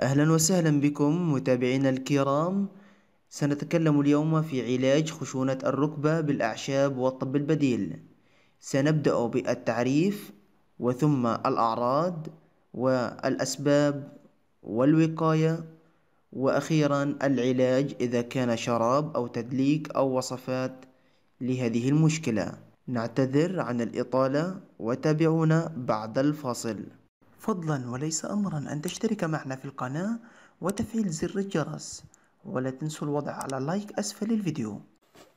أهلا وسهلا بكم متابعينا الكرام. سنتكلم اليوم في علاج خشونة الركبة بالأعشاب والطب البديل. سنبدأ بالتعريف وثم الأعراض والأسباب والوقاية. وأخيرا العلاج إذا كان شراب أو تدليك أو وصفات لهذه المشكلة. نعتذر عن الإطالة وتابعونا بعد الفاصل. فضلا وليس أمرا أن تشترك معنا في القناة وتفعيل زر الجرس ولا تنسوا الوضع على لايك أسفل الفيديو.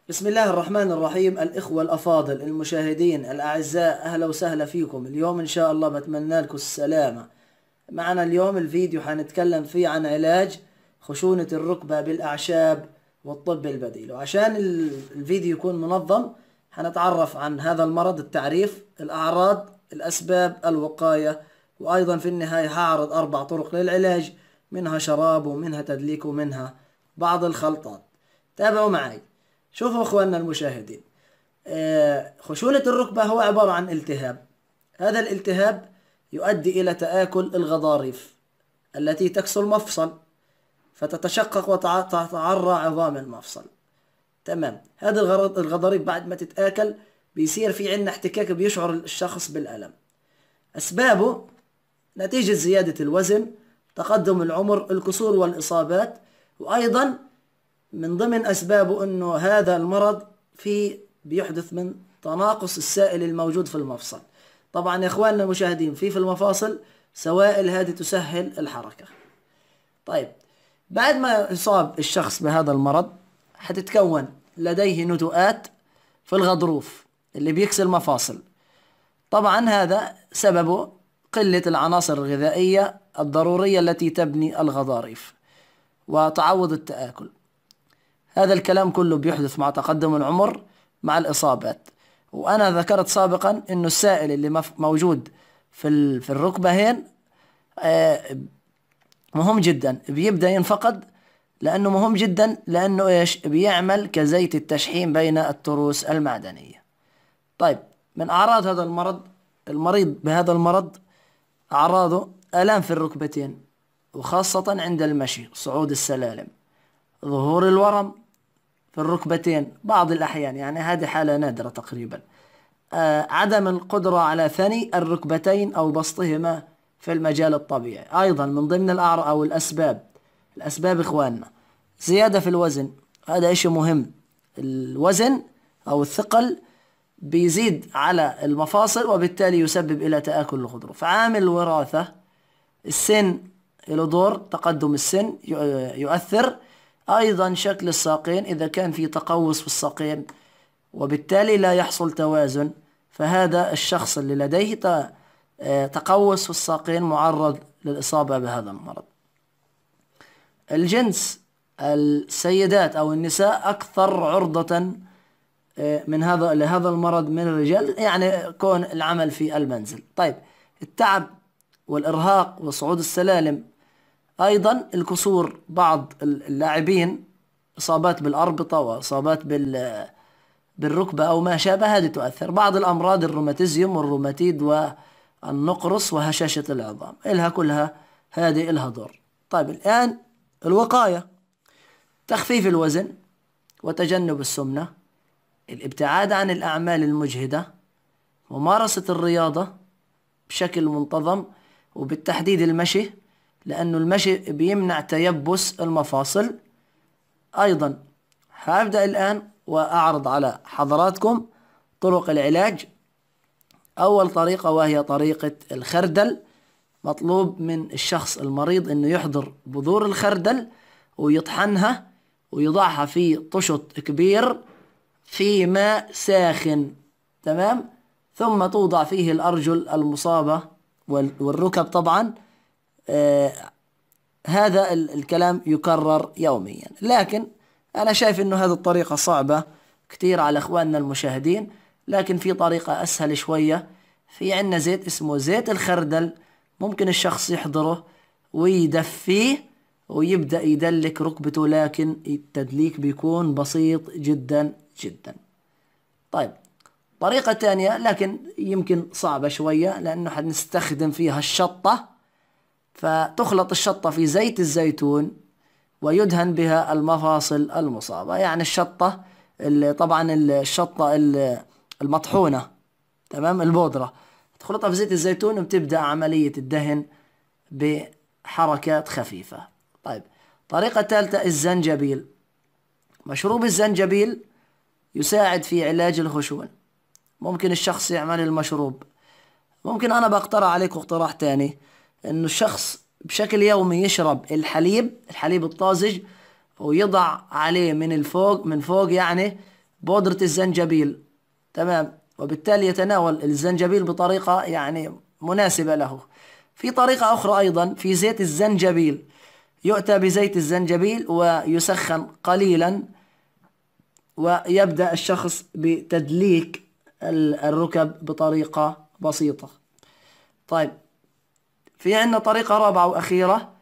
بسم الله الرحمن الرحيم. الإخوة الأفاضل المشاهدين الأعزاء أهلا وسهلا فيكم. اليوم إن شاء الله بتمنى لكم السلامة. معنا اليوم الفيديو حنتكلم فيه عن علاج خشونة الركبة بالأعشاب والطب البديل. وعشان الفيديو يكون منظم حنتعرف عن هذا المرض التعريف الأعراض الأسباب الوقاية وأيضا في النهاية هعرض أربع طرق للعلاج منها شراب ومنها تدليك ومنها بعض الخلطات. تابعوا معي. شوفوا أخواننا المشاهدين. آه، خشونة الركبة هو عبارة عن التهاب. هذا الالتهاب يؤدي إلى تآكل الغضاريف التي تكسو المفصل فتتشقق وتتعرى عظام المفصل. تمام. هذا الغضاريف بعد ما تتآكل بيصير في عندنا احتكاك بيشعر الشخص بالألم. أسبابه نتيجة زيادة الوزن تقدم العمر الكسور والإصابات وأيضا من ضمن أسبابه أنه هذا المرض في بيحدث من تناقص السائل الموجود في المفصل. طبعا يا إخواننا المشاهدين في في المفاصل سوائل هذه تسهل الحركة. طيب بعد ما يصاب الشخص بهذا المرض حتتكون لديه نتوءات في الغضروف اللي بيكسر المفاصل. طبعا هذا سببه قلة العناصر الغذائية الضرورية التي تبني الغضاريف وتعوض التآكل. هذا الكلام كله بيحدث مع تقدم العمر مع الإصابات. وأنا ذكرت سابقا أنه السائل اللي موجود في في الركبتين آه، مهم جدا. بيبدأ ينفقد لأنه مهم جدا لأنه إيش؟ بيعمل كزيت التشحيم بين التروس المعدنية. طيب من أعراض هذا المرض المريض بهذا المرض أعراضه آلام في الركبتين وخاصة عند المشي صعود السلالم. ظهور الورم في الركبتين بعض الأحيان يعني هذه حالة نادرة تقريبا. آه عدم القدرة على ثني الركبتين أو بسطهما في المجال الطبيعي. أيضا من ضمن الأعراض أو الأسباب الأسباب إخواننا زيادة في الوزن. هذا إشي مهم. الوزن أو الثقل بيزيد على المفاصل وبالتالي يسبب إلى تآكل الغضروف عامل الوراثة السن له دور تقدم السن يؤثر. أيضا شكل الساقين إذا كان في تقوس في الساقين وبالتالي لا يحصل توازن فهذا الشخص اللي لديه تقوس في الساقين معرض للإصابة بهذا المرض. الجنس السيدات أو النساء أكثر عرضة آه، من هذا لهذا المرض من الرجال يعني كون العمل في المنزل. طيب التعب والإرهاق وصعود السلالم أيضا الكسور بعض اللاعبين إصابات بالأربطة وإصابات بال بالركبة أو ما شابه هذه تؤثر. بعض الأمراض الروماتيزيوم والروماتيد والنقرس وهشاشة العظام. إلها كلها هذه إلها دور. طيب الآن الوقاية تخفيف الوزن وتجنب السمنة. الابتعاد عن الأعمال المجهدة ممارسة الرياضة بشكل منتظم وبالتحديد المشي لأنه المشي بيمنع تيبس المفاصل. أيضا هبدأ الآن وأعرض على حضراتكم طرق العلاج. أول طريقة وهي طريقة الخردل. مطلوب من الشخص المريض أنه يحضر بذور الخردل ويطحنها ويضعها في طشت كبير. في ماء ساخن تمام؟ ثم توضع فيه الأرجل المصابة والركب طبعا آه هذا الكلام يكرر يوميا. لكن أنا شايف أنه هذه الطريقة صعبة كثير على إخواننا المشاهدين لكن في طريقة أسهل شوية. في عندنا زيت اسمه زيت الخردل ممكن الشخص يحضره ويدفيه ويبدأ يدلك ركبته لكن التدليك بيكون بسيط جدا جدا. طيب طريقة تانية لكن يمكن صعبة شوية لأنه حنستخدم فيها الشطة. فتخلط الشطة في زيت الزيتون ويدهن بها المفاصل المصابة. يعني الشطة اللي طبعا الشطة المطحونة تمام البودرة. تخلطها في زيت الزيتون وبتبدأ عملية الدهن بحركات خفيفة. طيب. طريقة ثالثة الزنجبيل. مشروب الزنجبيل يساعد في علاج الخشونة ممكن الشخص يعمل المشروب. ممكن أنا بقترح عليكم اقتراح تاني إنه الشخص بشكل يومي يشرب الحليب الحليب الطازج ويضع عليه من الفوق من فوق يعني بودرة الزنجبيل. تمام. وبالتالي يتناول الزنجبيل بطريقة يعني مناسبة له. في طريقة أخرى أيضا في زيت الزنجبيل. يؤتى بزيت الزنجبيل ويسخن قليلا ويبدأ الشخص بتدليك الركب بطريقة بسيطة. طيب في عندنا طريقة رابعة وأخيرة.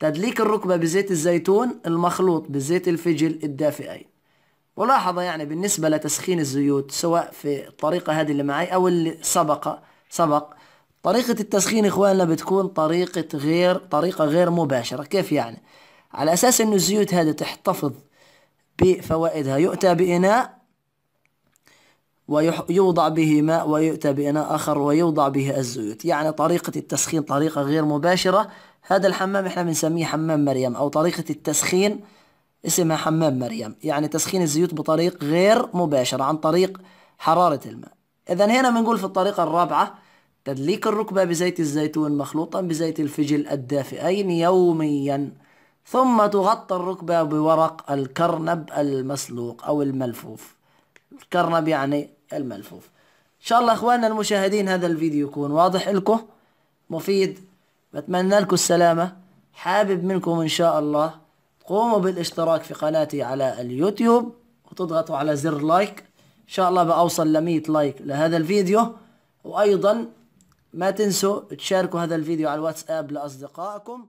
تدليك الركبة بزيت الزيتون المخلوط بزيت الفجل الدافئين. ملاحظة يعني بالنسبة لتسخين الزيوت سواء في الطريقة هذه اللي معي أو اللي سبق سبق طريقة التسخين إخواننا بتكون طريقة غير طريقة غير مباشرة. كيف يعني؟ على أساس أن الزيوت هذه تحتفظ بفوائدها يؤتى بإناء ويوضع به ماء ويؤتى بإناء آخر ويوضع به الزيوت. يعني طريقة التسخين طريقة غير مباشرة. هذا الحمام إحنا بنسميه حمام مريم أو طريقة التسخين اسمها حمام مريم. يعني تسخين الزيوت بطريق غير مباشر عن طريق حرارة الماء. إذا هنا بنقول في الطريقة الرابعة تدليك الركبة بزيت الزيتون مخلوطا بزيت الفجل الدافئين يوميا ثم تغطى الركبة بورق الكرنب المسلوق أو الملفوف. الكرنب يعني الملفوف. إن شاء الله أخواننا المشاهدين هذا الفيديو يكون واضح لكم مفيد. بتمنى لكم السلامة. حابب منكم إن شاء الله قوموا بالاشتراك في قناتي على اليوتيوب وتضغطوا على زر like. إن شاء الله بأوصل لمية like لهذا الفيديو. وأيضا ما تنسوا تشاركوا هذا الفيديو على الواتساب لأصدقائكم.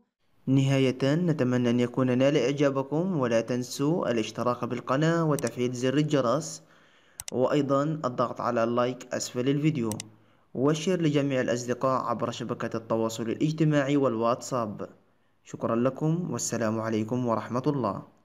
نهاية نتمنى أن يكون نال إعجابكم ولا تنسوا الاشتراك بالقناة وتفعيل زر الجرس وأيضا الضغط على ال like أسفل الفيديو و share لجميع الأصدقاء عبر شبكة التواصل الاجتماعي والواتساب. شكرا لكم والسلام عليكم ورحمة الله.